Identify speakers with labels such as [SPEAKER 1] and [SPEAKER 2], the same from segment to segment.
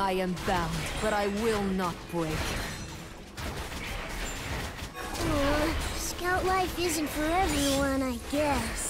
[SPEAKER 1] I am bound, but I will not break.
[SPEAKER 2] Scout life isn't for everyone, I guess.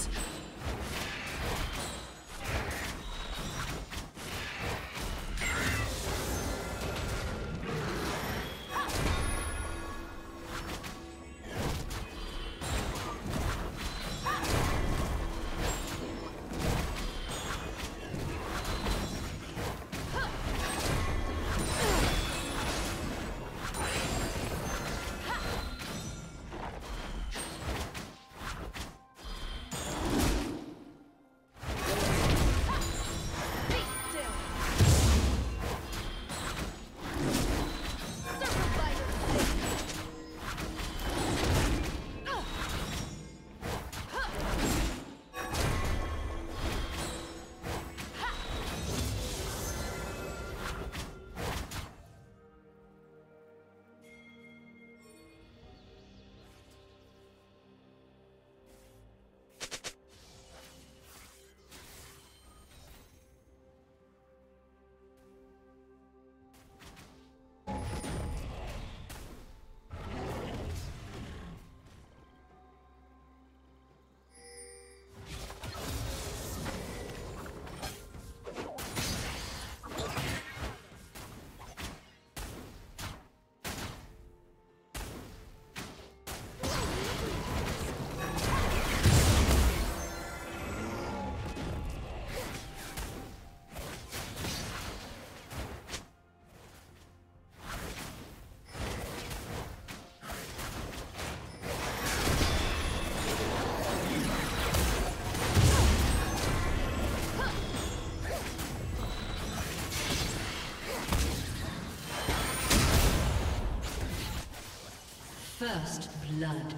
[SPEAKER 3] First blood.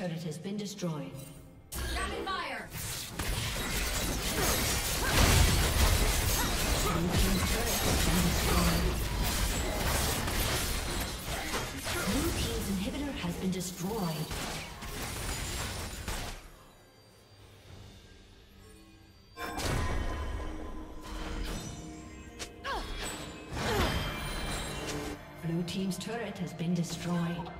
[SPEAKER 1] Turret has been destroyed.
[SPEAKER 4] Rapid fire!
[SPEAKER 1] Blue Team's turret has been destroyed. Blue Team's inhibitor has been destroyed. Blue Team's turret has been destroyed.